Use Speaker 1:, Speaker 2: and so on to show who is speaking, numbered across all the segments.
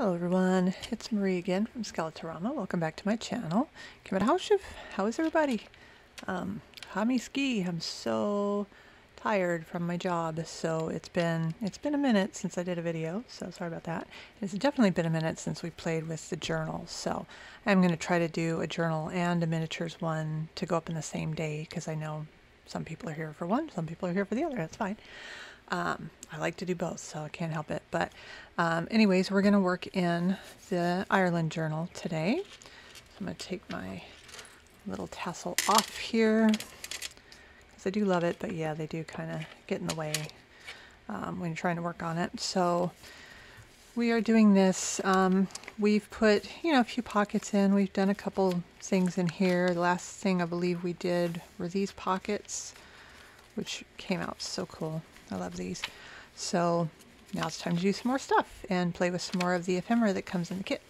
Speaker 1: Hello everyone, it's Marie again from Skeletorama. Welcome back to my channel. How is everybody? Um, Hami Ski, I'm so tired from my job, so it's been it's been a minute since I did a video, so sorry about that. It's definitely been a minute since we played with the journals, so I'm going to try to do a journal and a miniatures one to go up in the same day, because I know some people are here for one, some people are here for the other, that's fine. Um, I like to do both, so I can't help it. But um, anyways, we're going to work in the Ireland journal today. So I'm going to take my little tassel off here because I do love it, but yeah, they do kind of get in the way um, when you're trying to work on it. So we are doing this. Um, we've put, you know, a few pockets in. We've done a couple things in here. The last thing I believe we did were these pockets, which came out so cool. I love these. So now it's time to do some more stuff and play with some more of the ephemera that comes in the kit.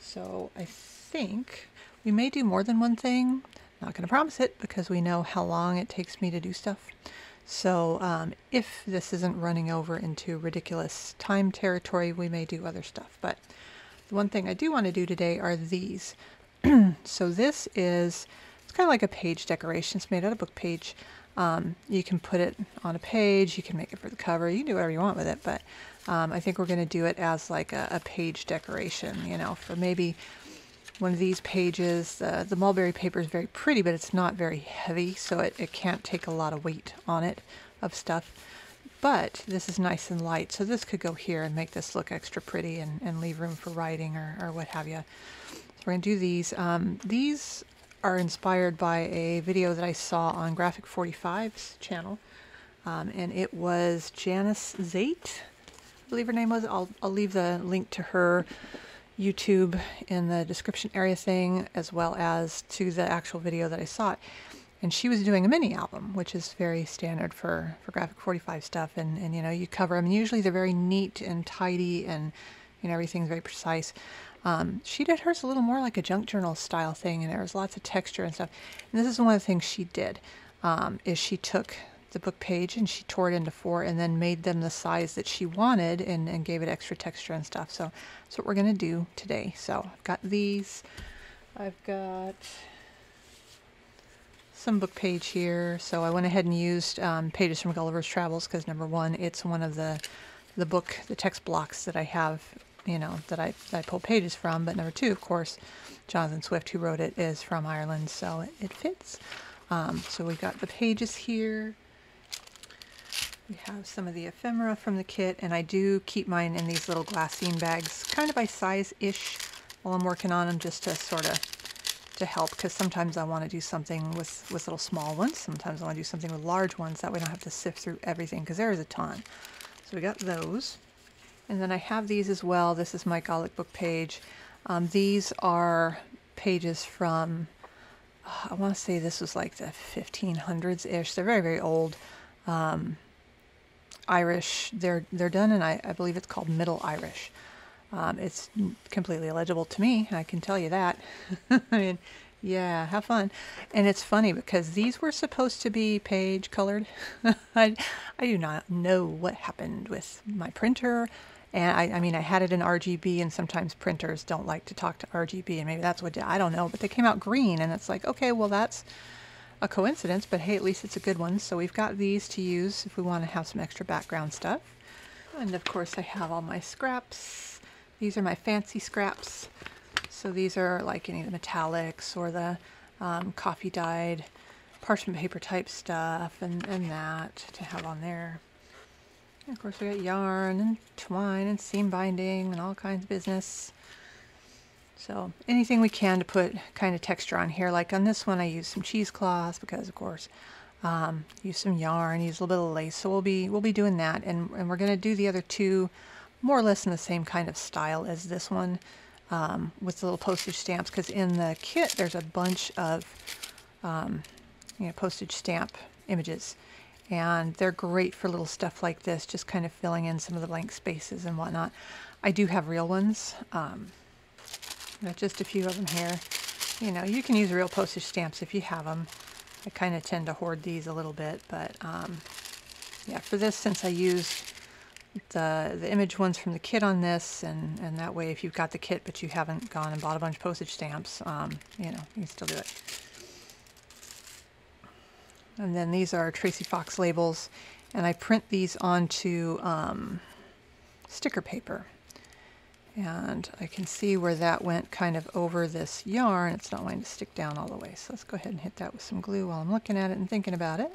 Speaker 1: So I think we may do more than one thing. Not going to promise it because we know how long it takes me to do stuff. So um, if this isn't running over into ridiculous time territory, we may do other stuff. But the one thing I do want to do today are these. so this is, it's kind of like a page decoration. It's made out of book page. Um, you can put it on a page, you can make it for the cover, you can do whatever you want with it, but um, I think we're going to do it as like a, a, page decoration, you know, for maybe one of these pages. Uh, the mulberry paper is very pretty, but it's not very heavy, so it, it can't take a lot of weight on it of stuff. But this is nice and light, so this could go here and make this look extra pretty and, and leave room for writing or, or what have you. So we're going to do these. Um, these are inspired by a video that I saw on Graphic 45's channel. Um, and it was Janus Zate, I believe her name was. I'll, I'll leave the link to her YouTube in the description area thing, as well as to the actual video that I saw. And she was doing a mini album, which is very standard for, for Graphic 45 stuff. And, and, you know, you cover them. Usually they're very neat and tidy and, you know, everything's very precise. Um, she did hers a little more like a junk journal style thing, and there was lots of texture and stuff. And this is one of the things she did, um, is she took the book page and she tore it into four and then made them the size that she wanted and, and gave it extra texture and stuff. So that's what we're going to do today. So I've got these. I've got some book page here. So I went ahead and used um, pages from Gulliver's Travels because number one, it's one of the the book, the text blocks that I have you know, that I, that I pull pages from. But number two, of course, Jonathan Swift, who wrote it, is from Ireland, so it, it fits. Um, so we've got the pages here. We have some of the ephemera from the kit, and I do keep mine in these little glassine bags, kind of by size-ish, while I'm working on them, just to sort of to help, because sometimes I want to do something with, with little small ones. Sometimes I want to do something with large ones. That way I don't have to sift through everything, because there is a ton. So we got those. And then I have these as well. This is my Gaelic book page. Um, these are pages from, I want to say this was like the 1500s-ish. They're very, very old. Um, Irish. They're they're done in, I, I believe it's called Middle Irish. Um, it's completely illegible to me, I can tell you that. I mean, yeah, have fun. And it's funny because these were supposed to be page colored. I, I do not know what happened with my printer. And I, I mean, I had it in RGB, and sometimes printers don't like to talk to RGB, and maybe that's what I don't know. But they came out green, and it's like, okay, well, that's a coincidence, but hey, at least it's a good one. So we've got these to use if we want to have some extra background stuff. And of course, I have all my scraps. These are my fancy scraps. So these are like any of the metallics or the um, coffee dyed parchment paper type stuff and, and that to have on there. And of course we got yarn and twine and seam binding and all kinds of business. So anything we can to put kind of texture on here. Like on this one I use some cheesecloth because of course um, use some yarn, use a little bit of lace. So we'll be we'll be doing that and, and we're going to do the other two more or less in the same kind of style as this one um, with the little postage stamps because in the kit there's a bunch of um, you know, postage stamp images and they're great for little stuff like this, just kind of filling in some of the blank spaces and whatnot. I do have real ones. Um, just a few of them here. You know, you can use real postage stamps if you have them. I kind of tend to hoard these a little bit, but um, yeah, for this, since I used the, the image ones from the kit on this, and, and that way if you've got the kit but you haven't gone and bought a bunch of postage stamps, um, you know, you can still do it. And then these are Tracy Fox labels, and I print these onto um, sticker paper. And I can see where that went kind of over this yarn. It's not wanting to stick down all the way. So let's go ahead and hit that with some glue while I'm looking at it and thinking about it.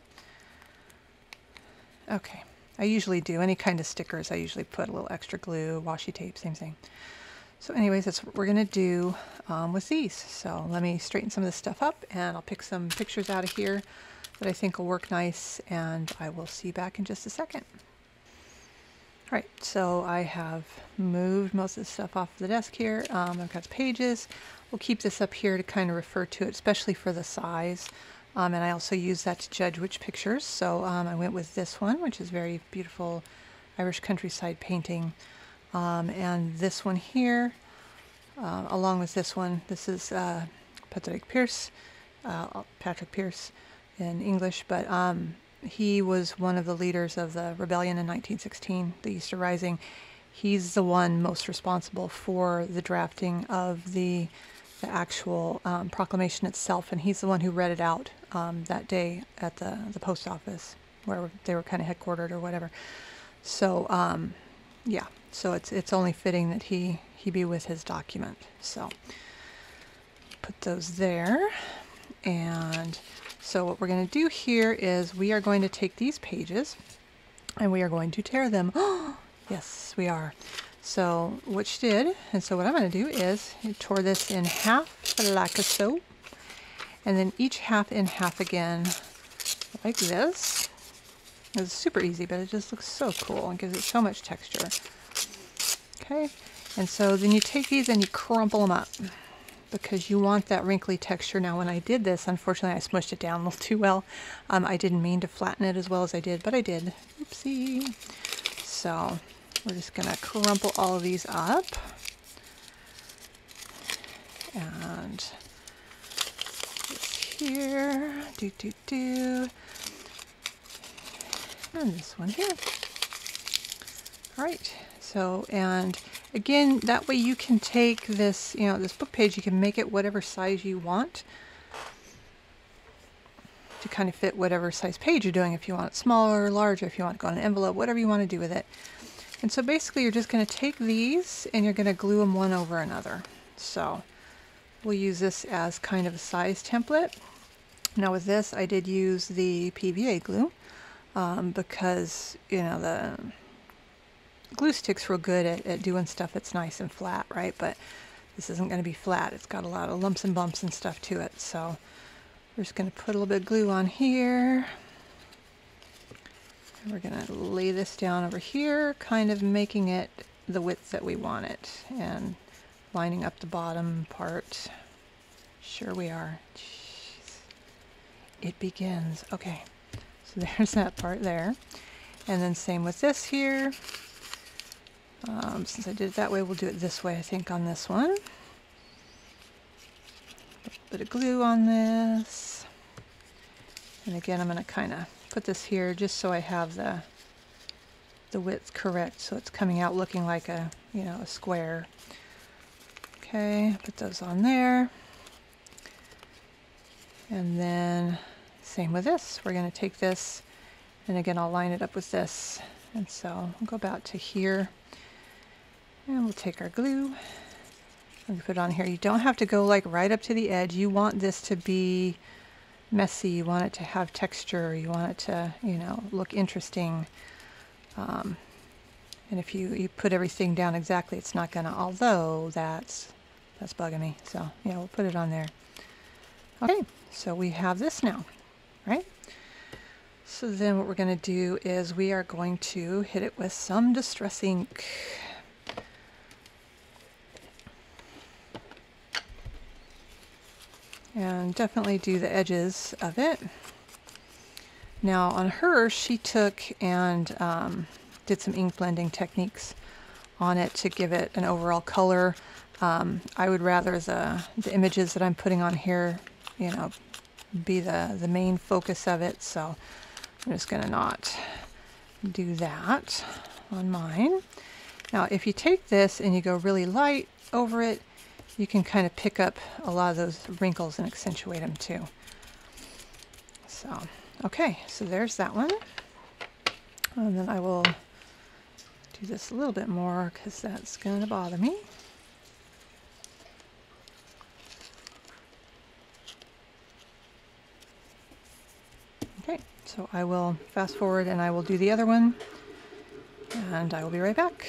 Speaker 1: Okay, I usually do any kind of stickers. I usually put a little extra glue, washi tape, same thing. So anyways, that's what we're gonna do um, with these. So let me straighten some of this stuff up and I'll pick some pictures out of here that I think will work nice and I will see you back in just a second. All right, so I have moved most of the stuff off the desk here. Um, I've got pages. We'll keep this up here to kind of refer to it, especially for the size. Um, and I also use that to judge which pictures. So um, I went with this one, which is very beautiful Irish countryside painting. Um, and this one here, uh, along with this one, this is uh, Patrick Pearse, uh, Patrick Pearse in English, but um, he was one of the leaders of the rebellion in 1916, the Easter Rising. He's the one most responsible for the drafting of the the actual um, proclamation itself, and he's the one who read it out um, that day at the the post office where they were kind of headquartered or whatever. So um, yeah, so it's it's only fitting that he he be with his document. So put those there, and so what we're going to do here is we are going to take these pages and we are going to tear them. yes, we are. So she did, and so what I'm going to do is tore this in half like so, and then each half in half again like this. It's super easy, but it just looks so cool and gives it so much texture. Okay, and so then you take these and you crumple them up because you want that wrinkly texture. Now when I did this, unfortunately I smushed it down a little too well. Um, I didn't mean to flatten it as well as I did, but I did. Oopsie. So we're just going to crumple all of these up. And this here, do do do. And this one here. All right, so, and Again, that way you can take this, you know, this book page, you can make it whatever size you want to kind of fit whatever size page you're doing. If you want it smaller or larger, if you want to go on an envelope, whatever you want to do with it. And so basically you're just going to take these and you're going to glue them one over another. So we'll use this as kind of a size template. Now with this, I did use the PVA glue um, because, you know, the glue stick's real good at, at doing stuff that's nice and flat, right? But this isn't going to be flat. It's got a lot of lumps and bumps and stuff to it. So we're just going to put a little bit of glue on here. And we're going to lay this down over here, kind of making it the width that we want it. And lining up the bottom part. Sure we are. Jeez. It begins. Okay, so there's that part there. And then same with this here. Um, since I did it that way, we'll do it this way, I think, on this one. A bit of glue on this. And again, I'm going to kind of put this here just so I have the the width correct so it's coming out looking like a, you know, a square. Okay, put those on there. And then same with this. We're going to take this and again I'll line it up with this. And so I'll go about to here. And we'll take our glue and put it on here. You don't have to go like right up to the edge. You want this to be messy. You want it to have texture. You want it to, you know, look interesting. Um, and if you, you put everything down exactly, it's not gonna, although that's, that's bugging me. So yeah, we'll put it on there. Okay, so we have this now, right? So then what we're gonna do is we are going to hit it with some Distress and definitely do the edges of it. Now on her, she took and um, did some ink blending techniques on it to give it an overall color. Um, I would rather the, the images that I'm putting on here, you know, be the, the main focus of it. So I'm just going to not do that. on mine. Now, if you take this and you go really light over it, you can kind of pick up a lot of those wrinkles and accentuate them too. So, okay, so there's that one. And then I will do this a little bit more because that's going to bother me. Okay, so I will fast forward and I will do the other one and I will be right back.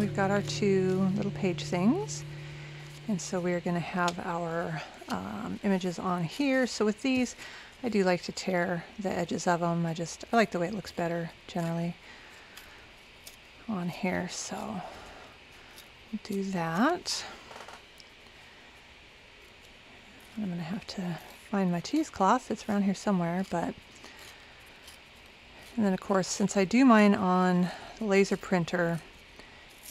Speaker 1: We've got our two little page things. And so we're going to have our um, images on here. So with these, I do like to tear the edges of them. I just, I like the way it looks better generally on here. So do that. I'm going to have to find my cheesecloth. It's around here somewhere, but and then of course, since I do mine on the laser printer,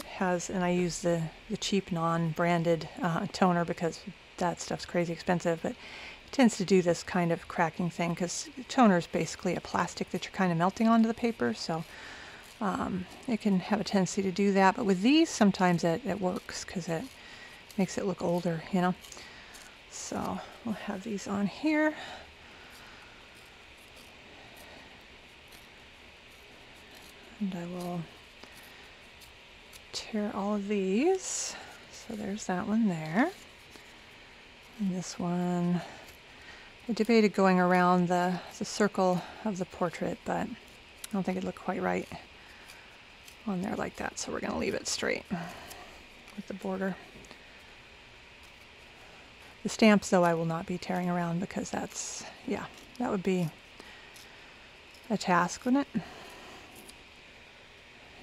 Speaker 1: has, and I use the, the cheap non-branded uh, toner because that stuff's crazy expensive, but it tends to do this kind of cracking thing because toner is basically a plastic that you're kind of melting onto the paper, so um, it can have a tendency to do that. But with these, sometimes it, it works because it makes it look older, you know. So we'll have these on here. And I will tear all of these. So there's that one there. And this one, I debated going around the, the circle of the portrait, but I don't think it looked quite right on there like that. So we're going to leave it straight with the border. The stamps, though, I will not be tearing around because that's, yeah, that would be a task, wouldn't it?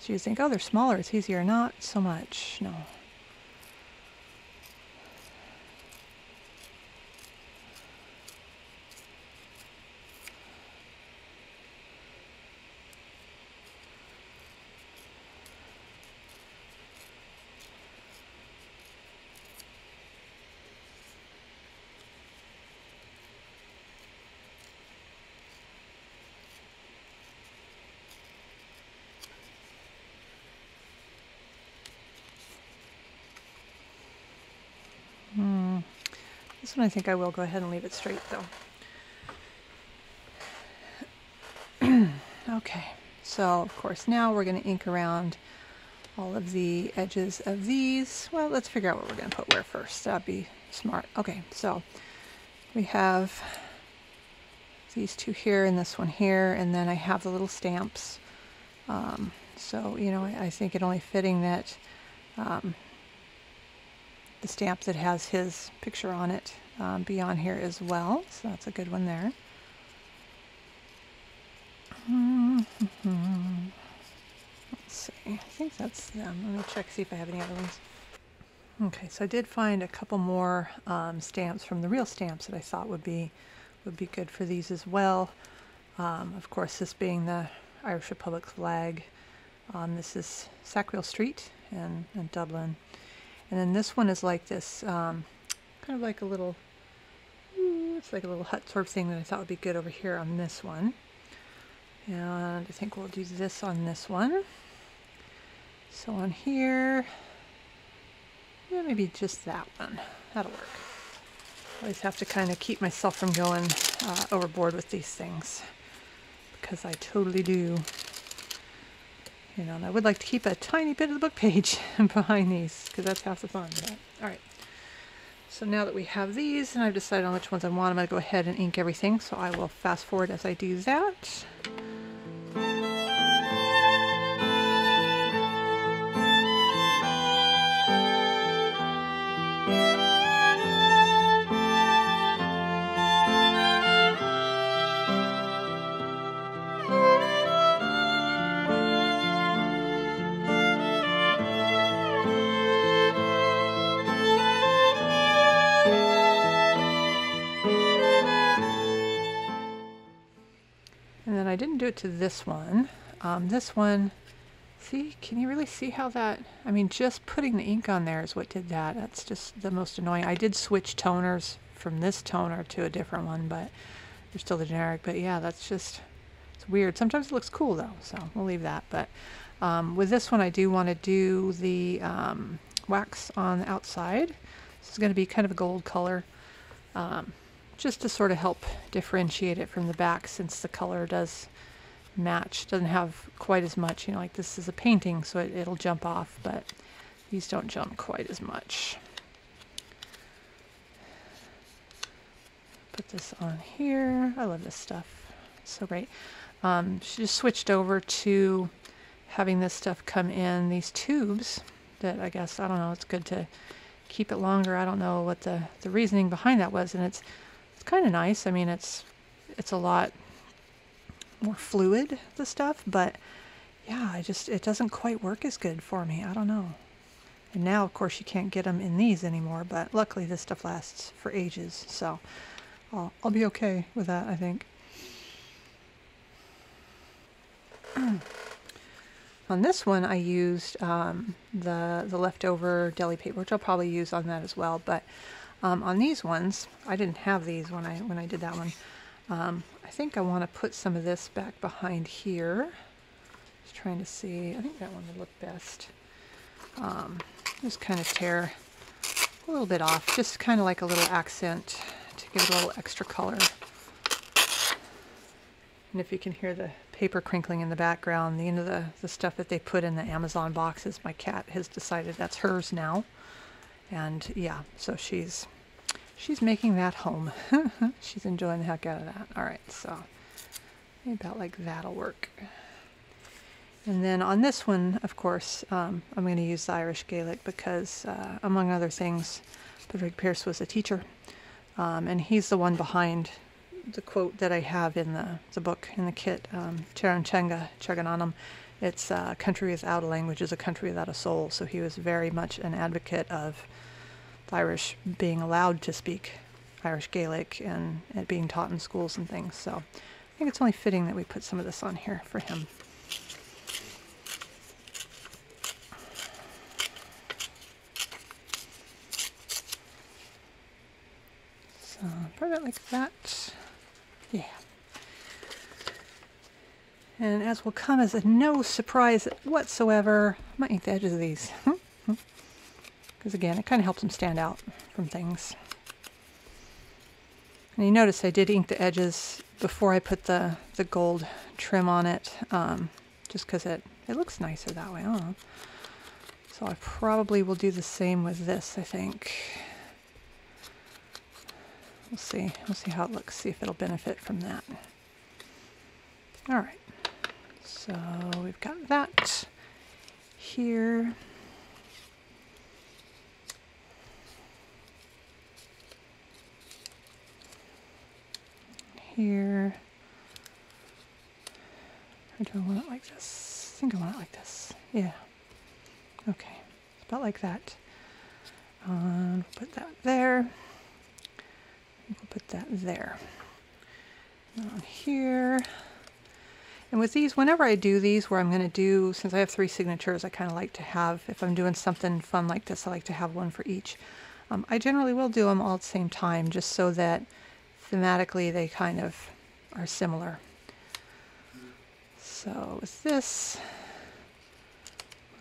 Speaker 1: You think, oh, they're smaller, it's easier. Not so much, no. One I think I will go ahead and leave it straight though. okay, so of course now we're going to ink around all of the edges of these. Well, let's figure out what we're going to put where first. That'd be smart. Okay, so we have these two here and this one here, and then I have the little stamps. Um, so, you know, I, I, think it only fitting that um, the stamp that has his picture on it um, be on here as well. So that's a good one there. Let's see. I think that's them. Let me check see if I have any other ones. Okay, so I did find a couple more um, stamps from the real stamps that I thought would be would be good for these as well. Um, of course, this being the Irish Republic flag. Um, this is Sackville Street in, in Dublin. And then this one is like this, um, kind of like a little, it's like a little hut sort of thing that I thought would be good over here on this one. And I think we'll do this on this one. So on here, Yeah, maybe just that one. That'll work. I always have to kind of keep myself from going uh, overboard with these things because I totally do. You know, and I would like to keep a tiny bit of the book page behind these because that's half the fun. But, all right. So now that we have these and I've decided on which ones I want, I'm going to go ahead and ink everything. So I will fast forward as I do that. And then I didn't do it to this one. Um, this one, see, can you really see how that, I mean, just putting the ink on there is what did that. That's just the most annoying. I did switch toners from this toner to a different one, but they're still the generic. But yeah, that's just, it's weird. Sometimes it looks cool though, so we'll leave that. But um, with this one, I do want to do the um, wax on the outside. This is going to be kind of a gold color. Um, just to sort of help differentiate it from the back since the color does match. Doesn't have quite as much, you know, like this is a painting, so it, it'll jump off, but these don't jump quite as much. Put this on here. I love this stuff. so great. Um, she just switched over to having this stuff come in these tubes that I guess, I don't know, it's good to keep it longer. I don't know what the, the reasoning behind that was, and it's kind of nice. I mean, it's it's a lot more fluid, the stuff, but yeah, I just, it doesn't quite work as good for me. I don't know. And now, of course, you can't get them in these anymore, but luckily this stuff lasts for ages, so I'll, I'll be okay with that, I think. on this one, I used um, the, the leftover deli paper, which I'll probably use on that as well, but um, on these ones, I didn't have these when I when I did that one. Um, I think I want to put some of this back behind here. Just trying to see. I think that one would look best. Um, just kind of tear a little bit off, just kind of like a little accent to give it a little extra color. And if you can hear the paper crinkling in the background, the end of the, the stuff that they put in the Amazon boxes, my cat has decided that's hers now. And yeah, so she's she's making that home. she's enjoying the heck out of that. All right, so about like that'll work. And then on this one, of course, um, I'm going to use the Irish Gaelic because, uh, among other things, Padraig Pearse was a teacher. Um, and he's the one behind the quote that I have in the, the book, in the kit, um, Charanchenga Chagananam. It's a uh, country without a language is a country without a soul. So he was very much an advocate of the Irish being allowed to speak Irish Gaelic and it being taught in schools and things. So I think it's only fitting that we put some of this on here for him. So put it like that. Yeah. And as will come as a no surprise whatsoever, I might ink the edges of these. Because again, it kind of helps them stand out from things. And you notice I did ink the edges before I put the, the gold trim on it, um, just because it, it looks nicer that way. I So I probably will do the same with this, I think. We'll see. We'll see how it looks, see if it'll benefit from that. All right. So we've got that here. here. Or do I want it like this? I think I want it like this. Yeah. Okay. About like that. Um, put that there. We'll put that there. On here. And with these, whenever I do these, where I'm going to do, since I have three signatures, I kind of like to have, if I'm doing something fun like this, I like to have one for each. Um, I generally will do them all at the same time, just so that thematically they kind of are similar. So with this,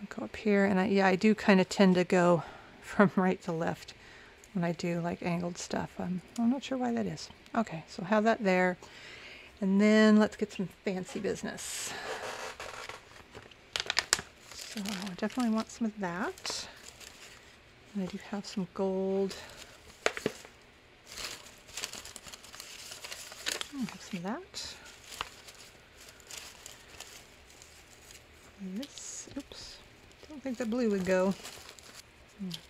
Speaker 1: I'll go up here, and I, yeah, I do kind of tend to go from right to left when I do like angled stuff. I'm, I'm not sure why that is. Okay, so have that there. And then let's get some fancy business. So I definitely want some of that. And I do have some gold. I'll have some of that. This, oops, don't think the blue would go.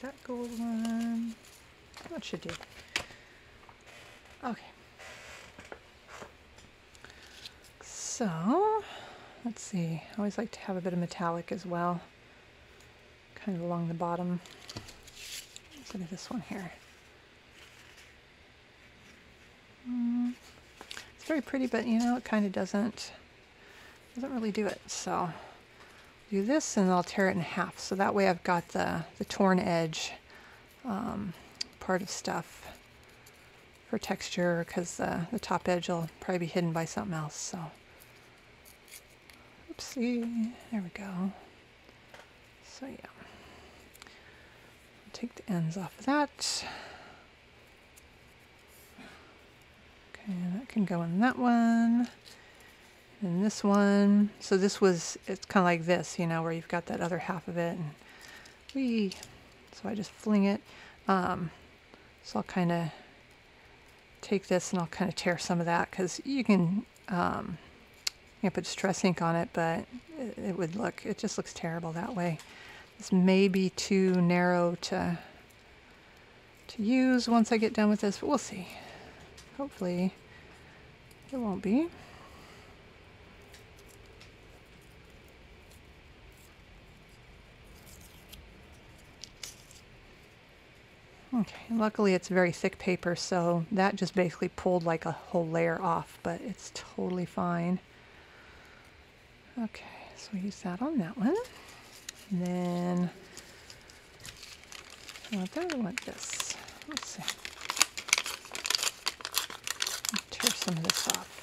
Speaker 1: That gold one, that should do. Okay. So, let's see. I always like to have a bit of metallic as well, kind of along the bottom. Let's look at this one here. Mm, it's very pretty, but you know, it kind of doesn't, doesn't really do it. So, do this and I'll tear it in half. So that way I've got the, the torn edge um, part of stuff for texture because uh, the top edge will probably be hidden by something else. So, oopsie, there we go. So yeah, take the ends off of that. Okay, that can go in that one. And this one, so this was, it's kind of like this, you know, where you've got that other half of it. And we, so I just fling it. Um, so I'll kind of take this and I'll kind of tear some of that because you can, um, know, put stress ink on it, but it, it would look, it just looks terrible that way. This may be too narrow to, to use once I get done with this, but we'll see. Hopefully it won't be. Okay, luckily it's very thick paper, so that just basically pulled like a whole layer off, but it's totally fine. Okay, so we use that on that one. And then, I want that, I want this. Let's see. tear some of this off.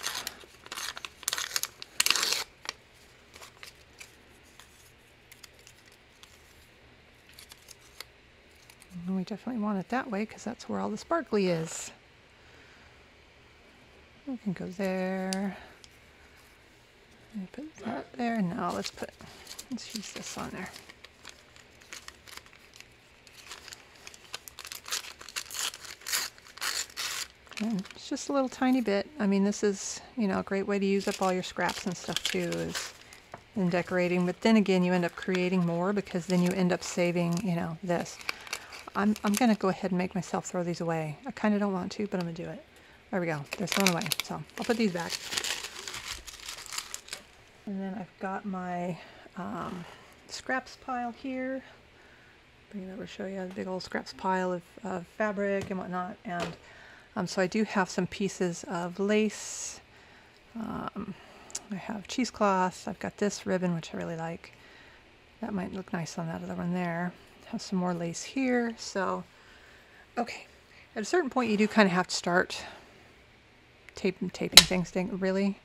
Speaker 1: And we definitely want it that way because that's where all the sparkly is. We can go there. Put that there. Now let's put, let's use this on there. And it's just a little tiny bit. I mean, this is, you know, a great way to use up all your scraps and stuff too is in decorating. But then again, you end up creating more because then you end up saving, you know, this. I'm, I'm going to go ahead and make myself throw these away. I kind of don't want to, but I'm going to do it. There we go. They're thrown away. So I'll put these back. I've got my um, scraps pile here. Bring it over show you the big old scraps pile of, of fabric and whatnot. And um, so I do have some pieces of lace. Um, I have cheesecloth. I've got this ribbon, which I really like. That might look nice on that other one there have some more lace here. So, okay. At a certain point, you do kind of have to start tape, taping things down. Really,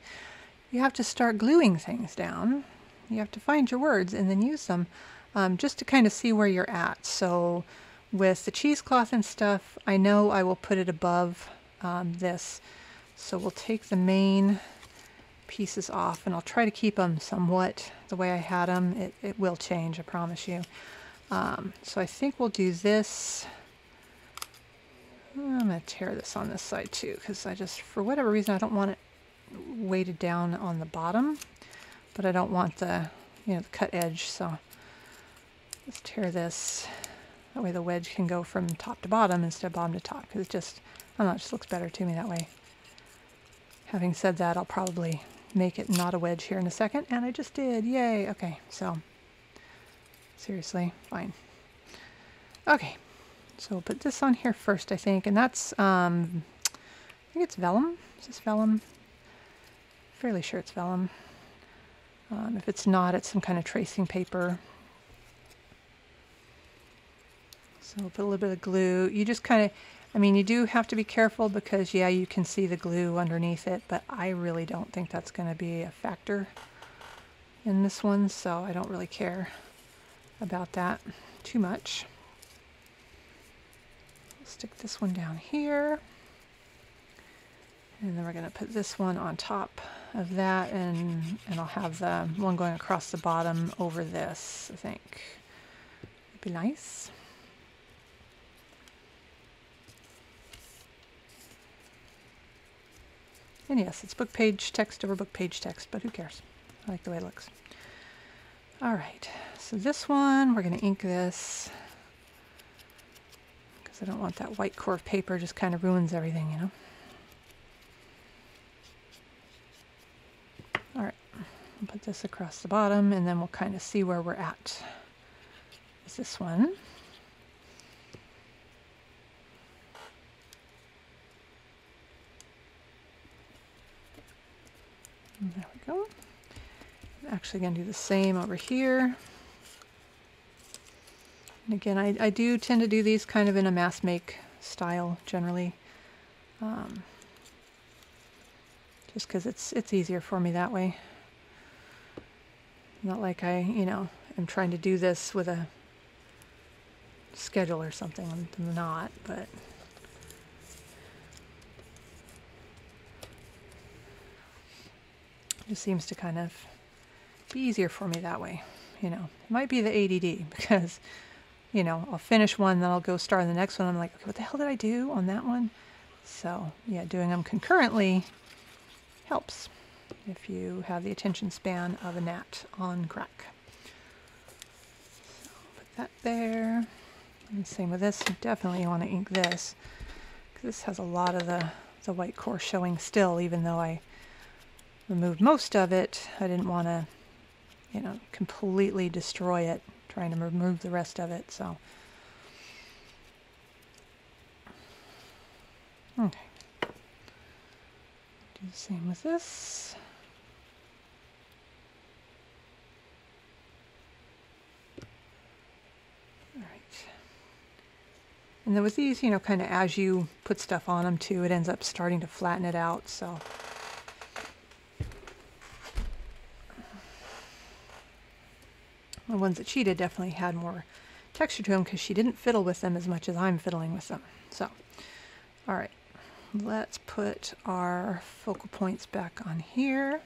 Speaker 1: you have to start gluing things down. You have to find your words and then use them um, just to kind of see where you're at. So with the cheesecloth and stuff, I know I will put it above um, this. So we'll take the main pieces off and I'll try to keep them somewhat the way I had them. It, it will change, I promise you. Um, so I think we'll do this. I'm going to tear this on this side too because I just, for whatever reason, I don't want it weighted down on the bottom, but I don't want the, you know, the cut edge. So let's tear this. That way the wedge can go from top to bottom instead of bottom to top because it just, I don't know, it just looks better to me that way. Having said that, I'll probably make it not a wedge here in a second, and I just did. Yay! Okay, so Seriously, fine. Okay, so we'll put this on here first, I think, and that's, um, I think it's vellum. Is this vellum? Fairly sure it's vellum. Um, if it's not, it's some kind of tracing paper. So put a little bit of glue. You just kind of, I mean, you do have to be careful because, yeah, you can see the glue underneath it, but I really don't think that's going to be a factor in this one, so I don't really care about that too much. stick this one down here. And then we're going to put this one on top of that and, and I'll have the one going across the bottom over this, I think. it'd be nice. And yes, it's book page text over book page text, but who cares? I like the way it looks. All right, so this one, we're going to ink this because I don't want that white core of paper just kind of ruins everything, you know. All right, I'll put this across the bottom and then we'll kind of see where we're at. Is this one. there we go I'm actually going to do the same over here. And again, I, I do tend to do these kind of in a mass make style generally. Um, just because it's, it's easier for me that way. Not like I, you know, am trying to do this with a schedule or something. I'm not, but... It just seems to kind of be easier for me that way. You know, it might be the ADD because, you know, I'll finish one, then I'll go start on the next one. I'm like, okay, what the hell did I do on that one? So yeah, doing them concurrently helps if you have the attention span of a gnat on crack. So put that there. And same with this. Definitely want to ink this because this has a lot of the, the white core showing still, even though I removed most of it. I didn't want to you know, completely destroy it, trying to remove the rest of it. So, okay. Do the same with this. All right. And then with these, you know, kind of as you put stuff on them too, it ends up starting to flatten it out. So The ones that she did definitely had more texture to them because she didn't fiddle with them as much as I'm fiddling with them. So, all right, let's put our focal points back on here.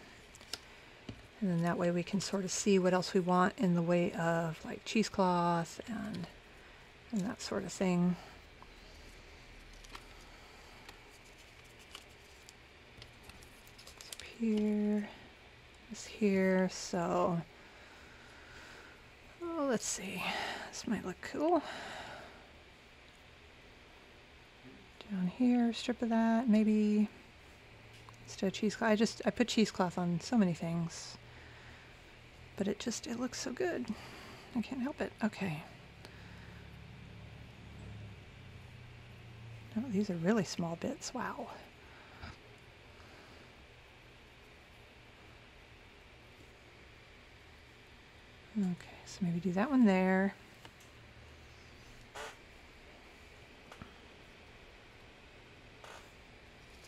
Speaker 1: And then that way we can sort of see what else we want in the way of like cheesecloth and, and that sort of thing. Up here, this here, so Oh, let's see. This might look cool. Down here, strip of that, maybe instead of cheesecloth. I just, I put cheesecloth on so many things, but it just, it looks so good. I can't help it. Okay. Oh, these are really small bits. Wow. Okay. So maybe do that one there.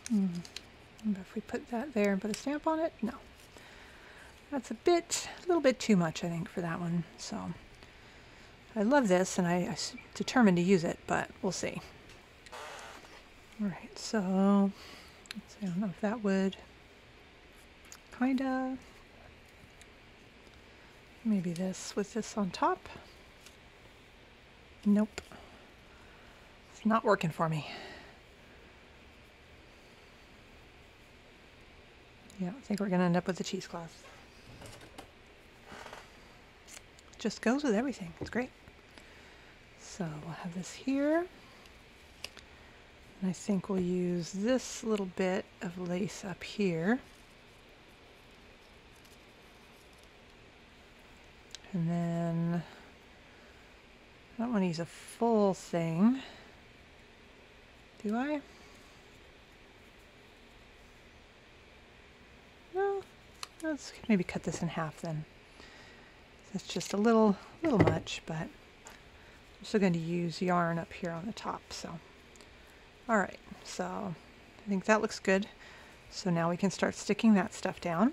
Speaker 1: Hmm. If we put that there and put a stamp on it, no. That's a bit, a little bit too much, I think, for that one. So I love this, and I, I'm determined to use it, but we'll see. All right, so see, I don't know if that would kind of Maybe this with this on top. Nope. It's not working for me. Yeah, I think we're going to end up with the cheesecloth. Just goes with everything. It's great. So we'll have this here. And I think we'll use this little bit of lace up here. And then I don't want to use a full thing. Do I? No. Let's maybe cut this in half then. It's just a little, little much, but I'm still going to use yarn up here on the top. So, all right. So I think that looks good. So now we can start sticking that stuff down.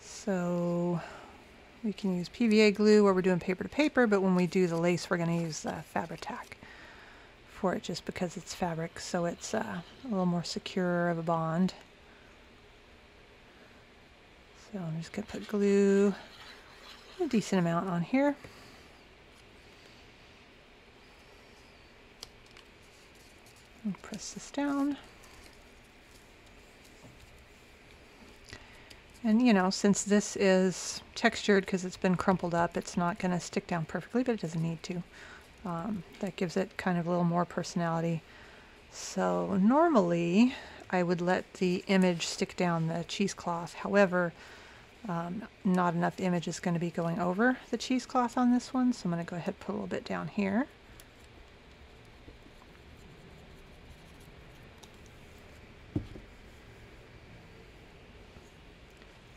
Speaker 1: So we can use PVA glue where we're doing paper to paper, but when we do the lace, we're going to use uh, Fabri-Tac for it just because it's fabric, so it's uh, a little more secure of a bond. So I'm just going to put glue, a decent amount on here. And press this down. And you know, since this is textured because it's been crumpled up, it's not going to stick down perfectly, but it doesn't need to. Um, that gives it kind of a little more personality. So normally I would let the image stick down the cheesecloth. However, um, not enough image is going to be going over the cheesecloth on this one, so I'm going to go ahead and put a little bit down here.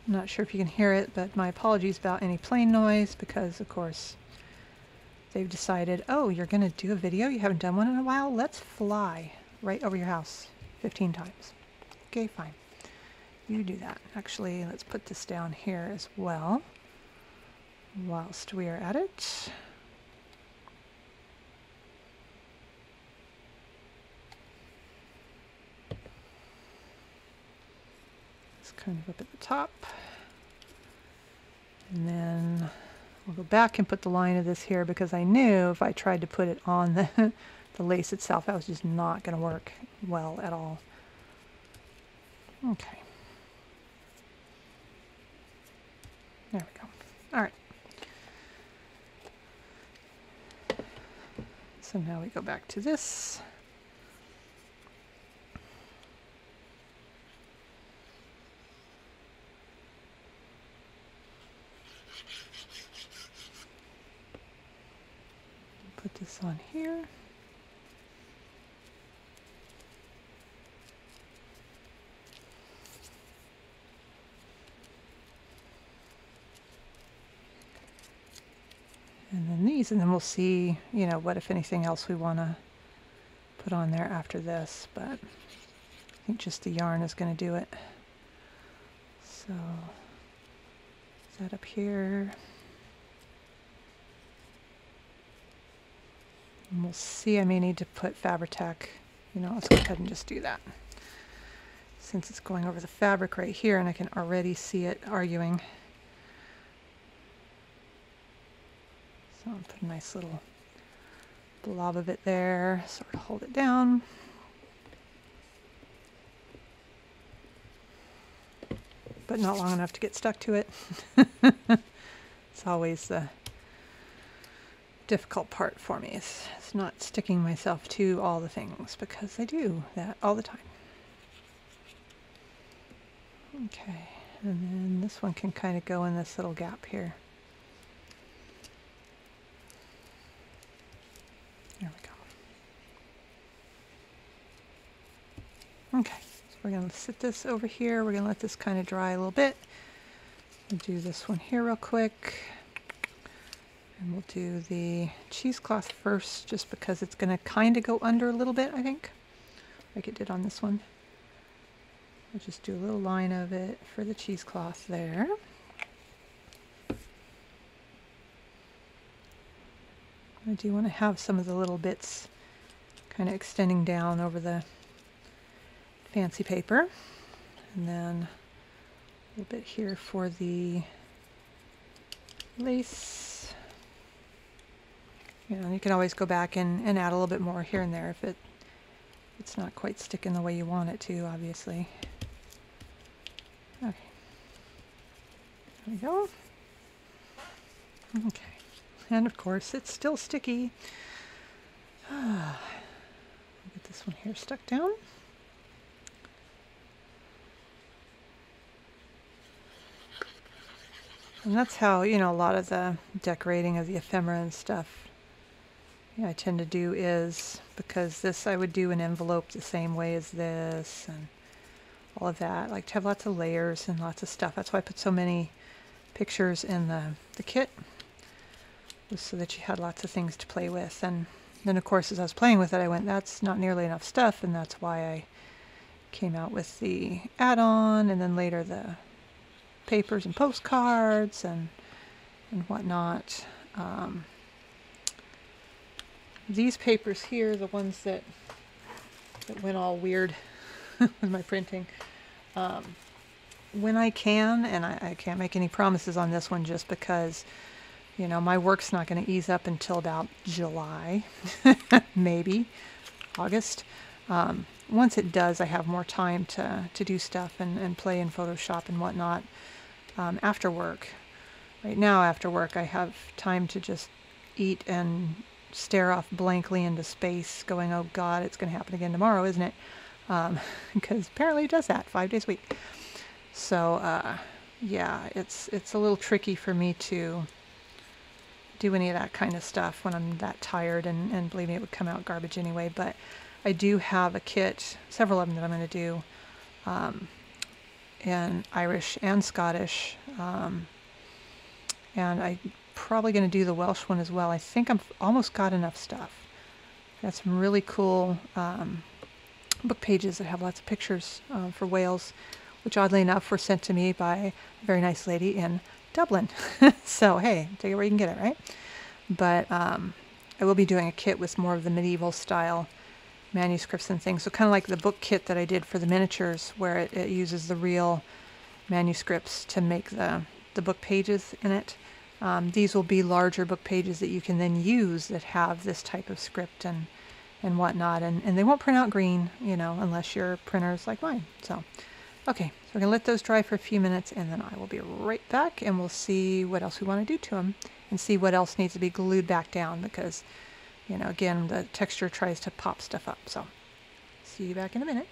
Speaker 1: Not sure if you can hear it, but my apologies about any plane noise because, of course, they've decided, oh, you're going to do a video? You haven't done one in a while? Let's fly right over your house 15 times. Okay, fine. You do that. Actually, let's put this down here as well whilst we are at it. It's kind of up at the top. And then we'll go back and put the line of this here because I knew if I tried to put it on the, the lace itself, that was just not going to work well at all. Okay. There we go. All right. So now we go back to this. Put this on here. And then these, and then we'll see, you know, what, if anything else we want to put on there after this, but I think just the yarn is going to do it. So, that up here? And we'll see, I may need to put Fabri-Tac, you know, let's go ahead and just do that. Since it's going over the fabric right here and I can already see it arguing. I'll put a nice little blob of it there, sort of hold it down. But not long enough to get stuck to it. it's always the difficult part for me. It's, it's not sticking myself to all the things because I do that all the time. Okay, and then this one can kind of go in this little gap here. There we go. Okay, so we're going to sit this over here. We're going to let this kind of dry a little bit. We'll do this one here real quick. And we'll do the cheesecloth first just because it's going to kind of go under a little bit, I think, like it did on this one. We'll just do a little line of it for the cheesecloth there. I do want to have some of the little bits kind of extending down over the fancy paper. And then a little bit here for the lace you know, you can always go back and, and add a little bit more here and there if it it's not quite sticking the way you want it to, obviously. Okay. There we go. Okay. And of course, it's still sticky. Get this one here stuck down. And that's how, you know, a lot of the decorating of the ephemera and stuff I tend to do is, because this I would do an envelope the same way as this and all of that. I like to have lots of layers and lots of stuff. That's why I put so many pictures in the, the kit, was so that you had lots of things to play with. And then of course as I was playing with it I went, that's not nearly enough stuff and that's why I came out with the add-on and then later the papers and postcards and and whatnot. Um, these papers here, the ones that, that went all weird with my printing, um, when I can, and I, I, can't make any promises on this one just because, you know, my work's not going to ease up until about July, maybe August. Um, once it does, I have more time to, to do stuff and, and play in Photoshop and whatnot um, after work. Right now, after work, I have time to just eat and stare off blankly into space, going, oh God, it's going to happen again tomorrow, isn't it? Because um, apparently it does that five days a week. So, uh, yeah, it's, it's a little tricky for me to do any of that kind of stuff when I'm that tired, and, and believe me, it would come out garbage anyway. But I do have a kit, several of them that I'm going to do, um, in Irish and Scottish. Um, and I'm probably going to do the Welsh one as well. I think I've almost got enough stuff. Got some really cool um, book pages that have lots of pictures uh, for Wales, which oddly enough were sent to me by a very nice lady in Dublin. so hey, take it where you can get it, right? But um, I will be doing a kit with more of the medieval style manuscripts and things. So kind of like the book kit that I did for the miniatures, where it, it uses the real manuscripts to make the, the book pages in it. Um, these will be larger book pages that you can then use that have this type of script and and whatnot, and, and they won't print out green, you know, unless your printer's like mine. So, okay, so we're going to let those dry for a few minutes, and then I will be right back, and we'll see what else we want to do to them, and see what else needs to be glued back down, because you know, again, the texture tries to pop stuff up. So see you back in a minute.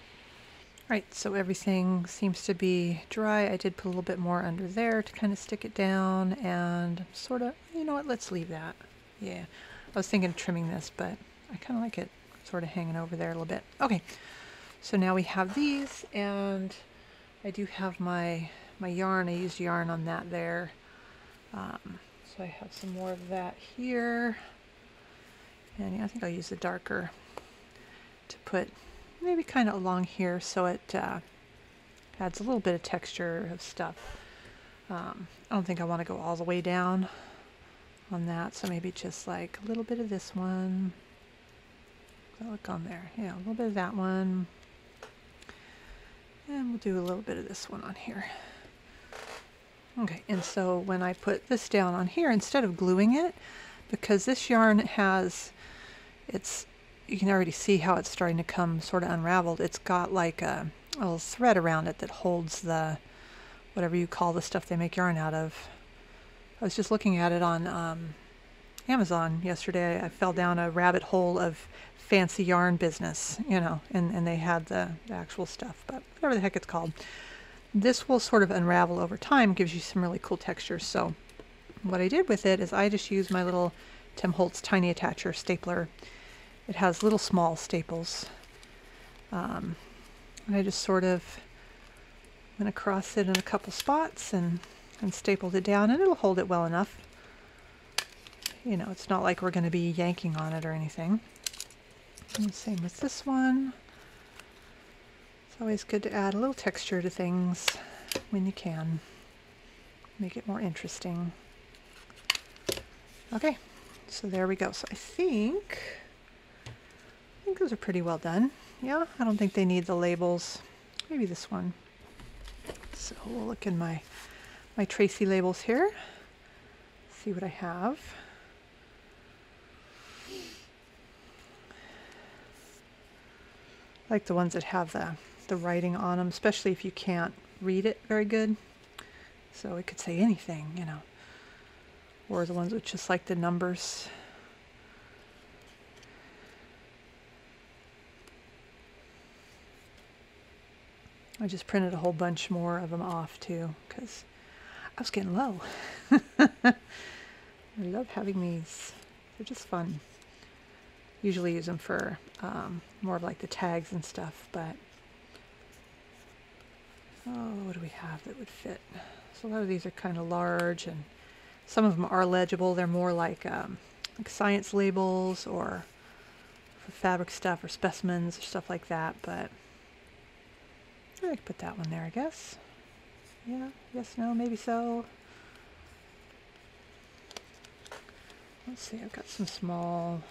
Speaker 1: All right, so everything seems to be dry. I did put a little bit more under there to kind of stick it down and sort of, you know what, let's leave that. Yeah, I was thinking of trimming this, but I kind of like it sort of hanging over there a little bit. Okay, so now we have these and I do have my, my yarn. I used yarn on that there. Um, so I have some more of that here. And I think I'll use the darker to put maybe kind of along here so it uh, adds a little bit of texture of stuff. Um, I don't think I want to go all the way down on that, so maybe just like a little bit of this one. look on there? Yeah, a little bit of that one. And we'll do a little bit of this one on here. Okay, and so when I put this down on here, instead of gluing it, because this yarn has it's you can already see how it's starting to come sort of unraveled. It's got like a, a little thread around it that holds the whatever you call the stuff they make yarn out of. I was just looking at it on um, Amazon yesterday. I fell down a rabbit hole of fancy yarn business, you know, and, and they had the, the actual stuff, but whatever the heck it's called. This will sort of unravel over time, gives you some really cool textures. So what I did with it is I just used my little Tim Holtz tiny attacher stapler it has little small staples. Um, and I just sort of went across it in a couple spots and, and stapled it down and it'll hold it well enough. You know, it's not like we're going to be yanking on it or anything. And same with this one. It's always good to add a little texture to things when you can. Make it more interesting. Okay, so there we go. So I think think those are pretty well done. Yeah, I don't think they need the labels. Maybe this one. So we'll look in my, my Tracy labels here. See what I have. I like the ones that have the, the writing on them, especially if you can't read it very good. So it could say anything, you know. Or the ones with just like the numbers. I just printed a whole bunch more of them off too because I was getting low. I love having these. They're just fun. Usually use them for um, more of like the tags and stuff, but oh, what do we have that would fit? So a lot of these are kind of large and some of them are legible. They're more like, um, like science labels or for fabric stuff or specimens or stuff like that, but I could put that one there, I guess. Yeah, yes, no, maybe so. let's see, I've got some small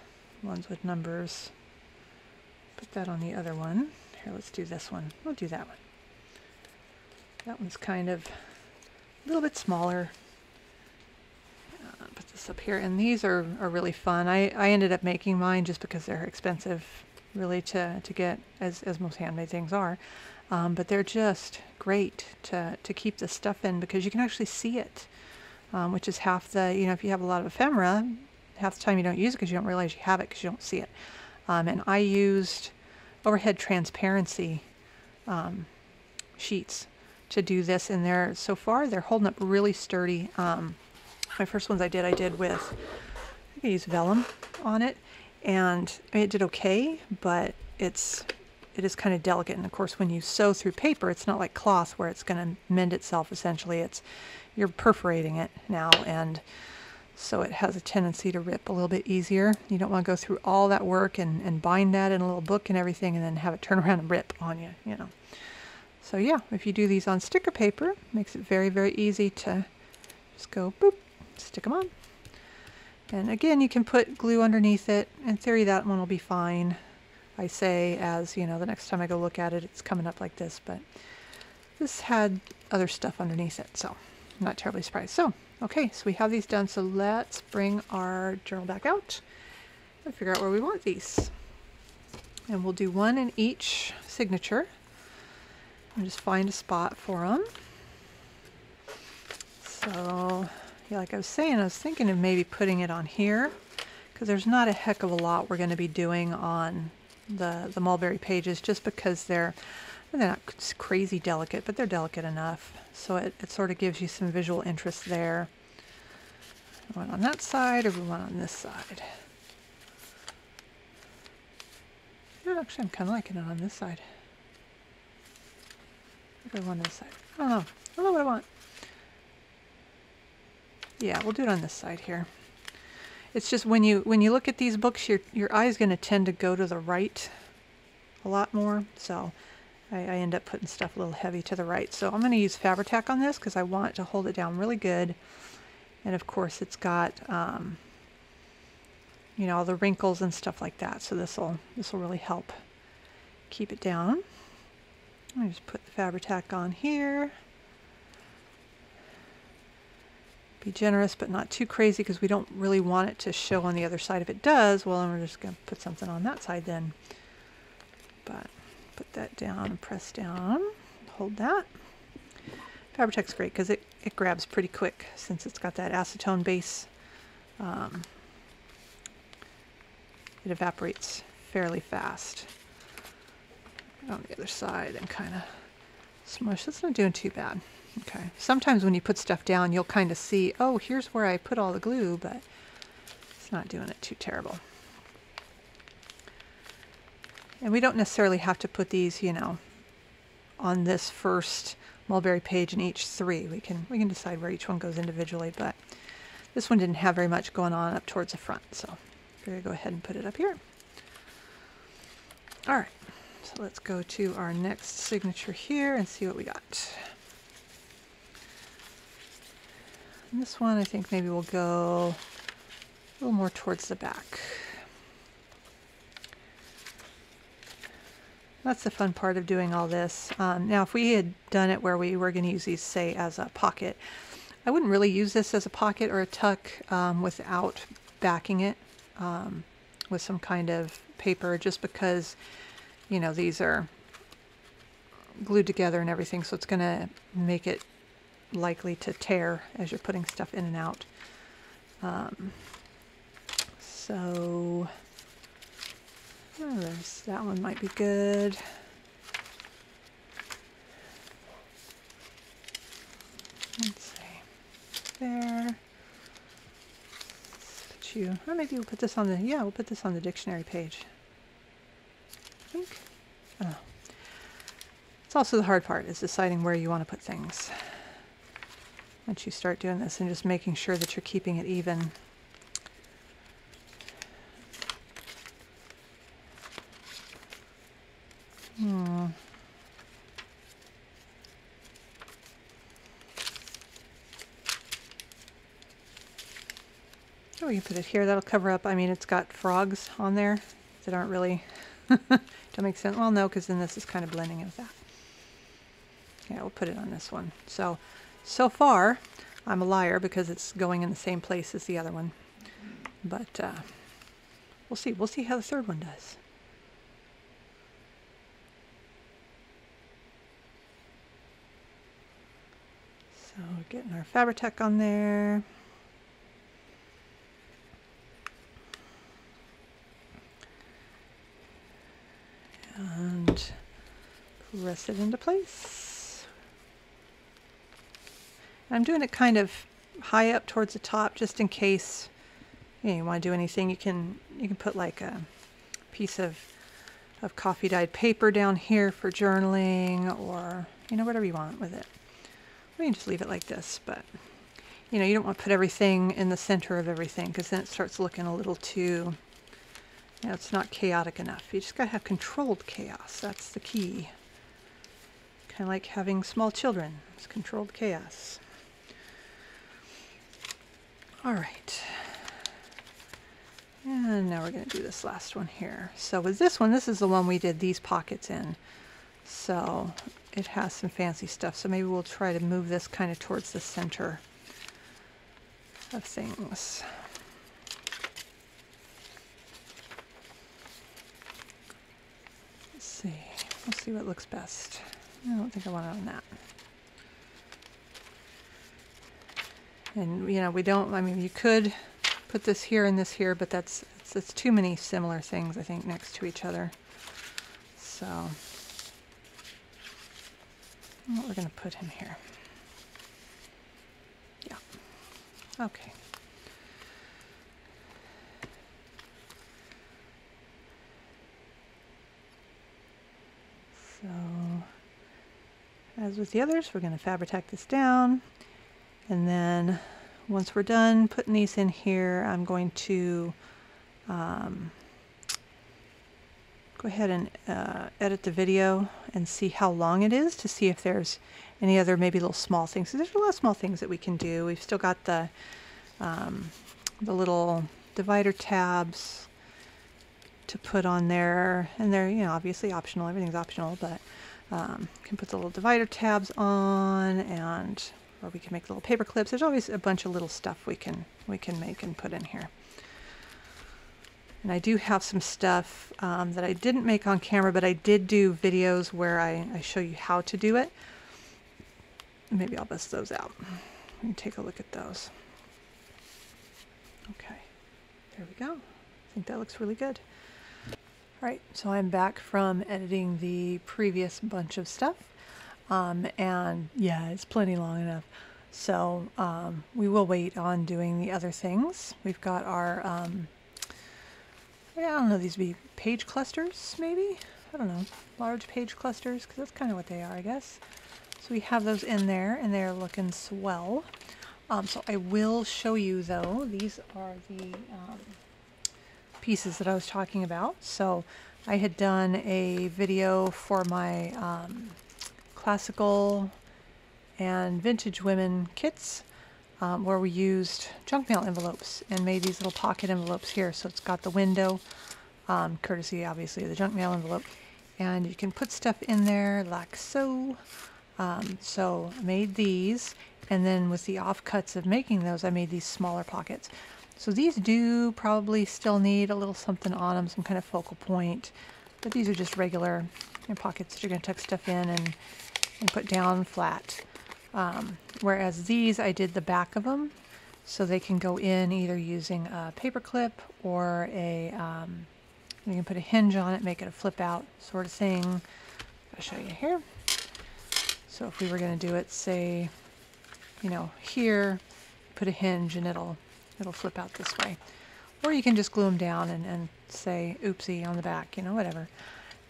Speaker 1: ones with numbers. Put that on the other one. Here, let's do this one. We'll do that one. That one's kind of a little bit smaller. Uh, put this up here. And these are, are really fun. I, I ended up making mine just because they're expensive really to, to get, as, as most handmade things are. Um, but they're just great to, to keep the stuff in because you can actually see it, um, which is half the, you know, if you have a lot of ephemera, half the time you don't use it because you don't realize you have it because you don't see it. Um, and I used overhead transparency um, sheets to do this and they're so far they're holding up really sturdy um, my first ones I did I did with I think I used vellum on it and it did okay but it's it is kind of delicate and of course when you sew through paper it's not like cloth where it's going to mend itself essentially it's you're perforating it now and so it has a tendency to rip a little bit easier. You don't want to go through all that work and, and bind that in a little book and everything and then have it turn around and rip on you, you know. So yeah, if you do these on sticker paper, it makes it very, very easy to just go boop, stick them on. And again, you can put glue underneath it. In theory, that one will be fine. I say as, you know, the next time I go look at it, it's coming up like this, but this had other stuff underneath it, so I'm not terribly surprised. So Okay, so we have these done, so let's bring our journal back out and figure out where we want these. And we'll do one in each signature and just find a spot for them. So, yeah, like I was saying, I was thinking of maybe putting it on here because there's not a heck of a lot we're going to be doing on the, the mulberry pages just because they're, they're not crazy delicate, but they're delicate enough. So it, it sort of gives you some visual interest there. One on that side or one on this side. Actually, I'm kind of liking it on this side. Or one on this side. I don't know. I don't know what I want. Yeah, we'll do it on this side here. It's just when you when you look at these books, your your eye is going to tend to go to the right a lot more. So I, I end up putting stuff a little heavy to the right. So I'm going to use Fabri-Tac on this because I want to hold it down really good. And of course it's got, um, you know, all the wrinkles and stuff like that. So this will this will really help keep it down. I just put the Fabri-Tac on here. Be generous, but not too crazy because we don't really want it to show on the other side. If it does, well, then we're just going to put something on that side then. But put that down and press down. Hold that. Fabri-Tac's great because it, it grabs pretty quick since it's got that acetone base. Um, it evaporates fairly fast. On the other side and kind of smush. That's not doing too bad. Okay. Sometimes when you put stuff down, you'll kind of see, oh, here's where I put all the glue, but it's not doing it too terrible. And we don't necessarily have to put these, you know, on this first mulberry page in each three. We can we can decide where each one goes individually, but this one didn't have very much going on up towards the front, so we're to go ahead and put it up here. All right, so let's go to our next signature here and see what we got. And this one I think maybe we'll go a little more towards the back. That's the fun part of doing all this. Um, now, if we had done it where we were going to use these, say, as a pocket, I wouldn't really use this as a pocket or a tuck um, without backing it um, with some kind of paper, just because, you know, these are glued together and everything, so it's going to make it likely to tear as you're putting stuff in and out. Um, so Oh, that one might be good. Let's see. There. Put you, or maybe we'll put this on the, yeah, we'll put this on the dictionary page. I think. Oh. It's also the hard part, is deciding where you want to put things. Once you start doing this and just making sure that you're keeping it even. Hmm. We can put it here. That'll cover up. I mean, it's got frogs on there that aren't really, don't make sense. Well, no, because then this is kind of blending in with that. Yeah, we'll put it on this one. So, so far, I'm a liar because it's going in the same place as the other one. But uh, we'll see. We'll see how the third one does. So getting our Fabri-Tac on there. And press it into place. I'm doing it kind of high up towards the top just in case you, know, you want to do anything. You can you can put like a piece of of coffee dyed paper down here for journaling or you know whatever you want with it. We can just leave it like this, but you know, you don't want to put everything in the center of everything because then it starts looking a little too, you know, it's not chaotic enough. You just got to have controlled chaos. That's the key. Kind of like having small children. It's controlled chaos. All right. And now we're going to do this last one here. So with this one, this is the one we did these pockets in. So it has some fancy stuff. So maybe we'll try to move this kind of towards the center of things. Let's see. Let's see what looks best. I don't think I want it on that. And you know, we don't. I mean, you could put this here and this here, but that's it's, it's too many similar things. I think next to each other. So we're going to put him here. Yeah. Okay. So, as with the others, we're going to Fabri-Tac this down. And then once we're done putting these in here, I'm going to um, go ahead and uh, edit the video and see how long it is to see if there's any other maybe little small things. So there's a lot of small things that we can do. We've still got the um, the little divider tabs to put on there, and they're you know obviously optional. Everything's optional, but um, can put the little divider tabs on, and or we can make little paper clips. There's always a bunch of little stuff we can we can make and put in here. And I do have some stuff um, that I didn't make on camera, but I did do videos where I, I show you how to do it. Maybe I'll bust those out. Me take a look at those. Okay, there we go. I think that looks really good. All right, so I'm back from editing the previous bunch of stuff. Um, and yeah, it's plenty long enough. So um, we will wait on doing the other things. We've got our um, I don't know, these would be page clusters, maybe? I don't know, large page clusters, because that's kind of what they are, I guess. So we have those in there, and they're looking swell. Um, so I will show you, though, these are the um, pieces that I was talking about. So I had done a video for my um, classical and vintage women kits um, where we used junk mail envelopes and made these little pocket envelopes here. So it's got the window, um, courtesy obviously of the junk mail envelope. And you can put stuff in there like so. Um, so I made these and then with the offcuts of making those I made these smaller pockets. So these do probably still need a little something on them, some kind of focal point. But these are just regular pockets that you're going to tuck stuff in and, and put down flat. Um, whereas these, I did the back of them so they can go in either using a paper clip or a, um, you can put a hinge on it, make it a flip out sort of thing. I'll show you here. So if we were going to do it, say, you know, here, put a hinge and it'll, it'll flip out this way. Or you can just glue them down and, and say oopsie on the back, you know, whatever.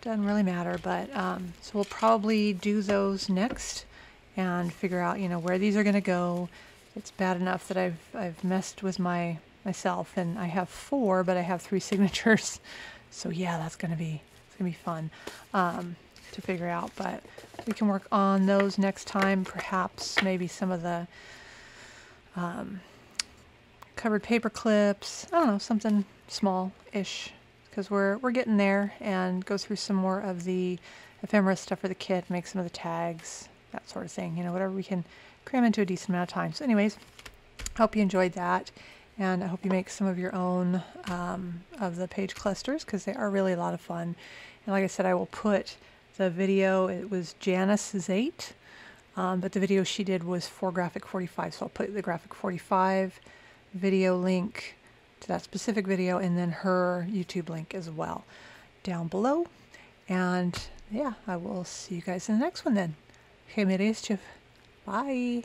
Speaker 1: Doesn't really matter, but um, so we'll probably do those next and figure out, you know, where these are going to go. It's bad enough that I've I've messed with my myself, and I have four, but I have three signatures. So yeah, that's going to be it's going to be fun um, to figure out. But we can work on those next time. Perhaps maybe some of the um, covered paper clips. I don't know, something small-ish because we're, we're getting there and go through some more of the ephemera stuff for the kit, make some of the tags, that sort of thing. You know, whatever we can cram into a decent amount of time. So anyways, hope you enjoyed that. And I hope you make some of your own um, of the page clusters because they are really a lot of fun. And like I said, I will put the video, it was Janus Zate, um, but the video she did was for Graphic 45. So I'll put the Graphic 45 video link to that specific video and then her YouTube link as well down below. And yeah, I will see you guys in the next one then. Mirischiv. Bye.